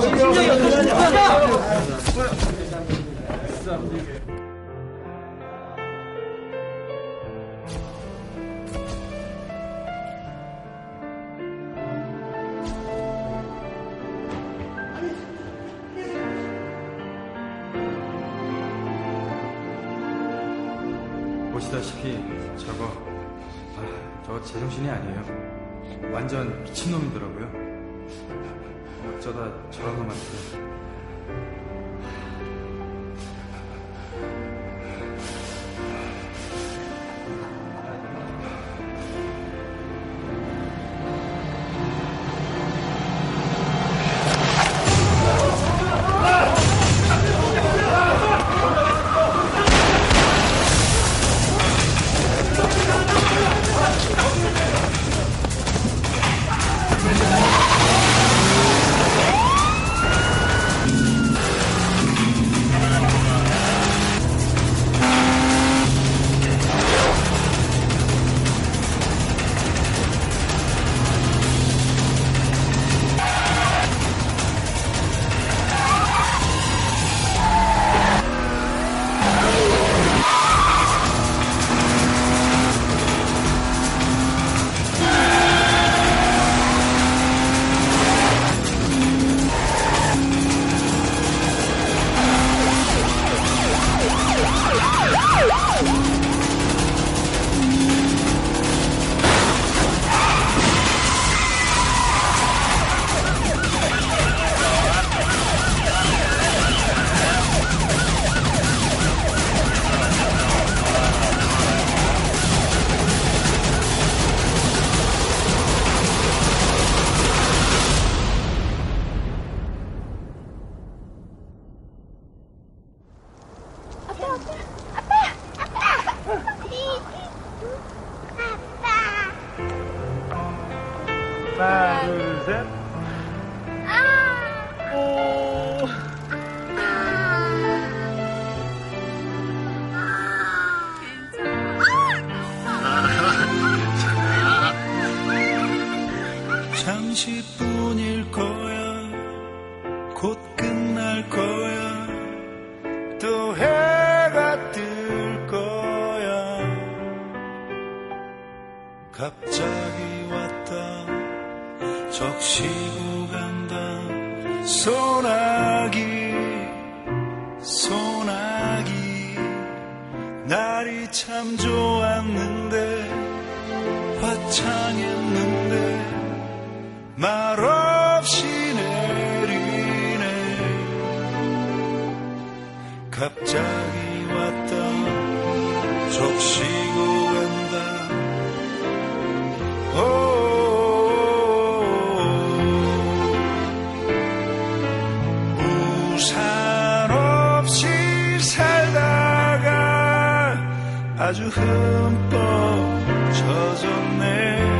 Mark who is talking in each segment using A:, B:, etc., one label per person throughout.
A: 심정이 어떠십니까? 보시다시피 저거 아, 저거 제정신이 아니에요. 완전 미친놈이더라고요. 어쩌다 저런 놈한테
B: 30분일 거야. 곧 끝날 거야. 또 해가 뜰 거야. 갑자기 왔다. 적시고 간다. 소나기 소나기. 날이 참 좋았는데 화창했는데. 갑자기 왔다 적시고 간다. 오. 우산 없이 살다가 아주 흠뻑 젖었네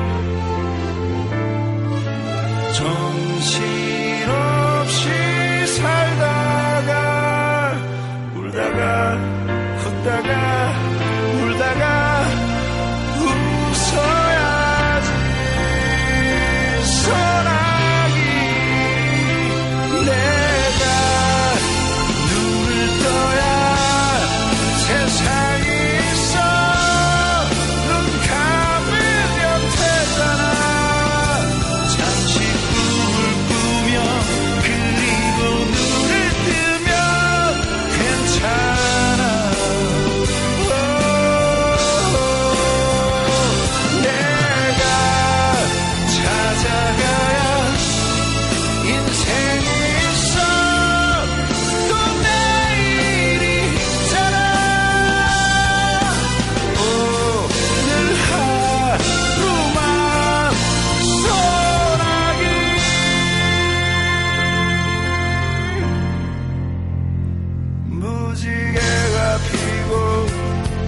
B: 무지개가 피고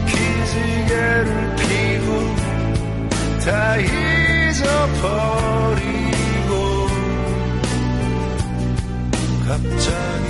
B: 기지개를 피고 다 잊어버리고 갑자기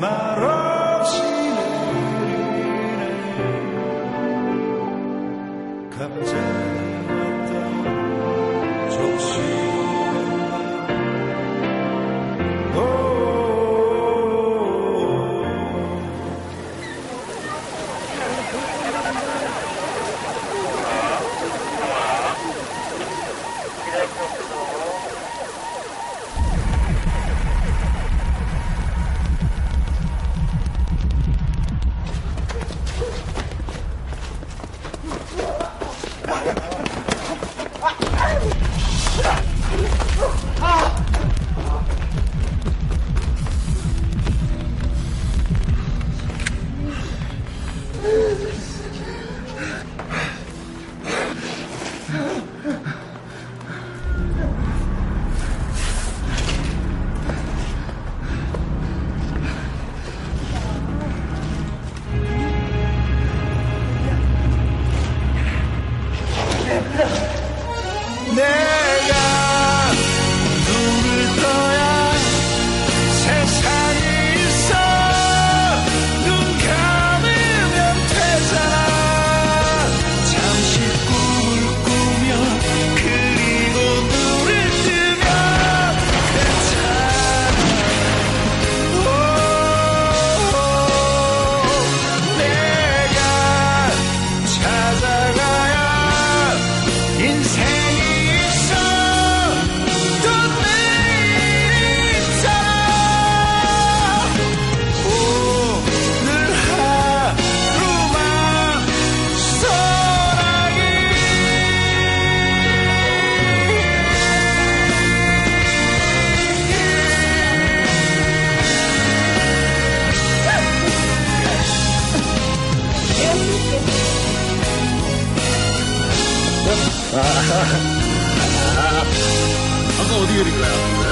C: My ஒதுங்கி இருக்கிறார்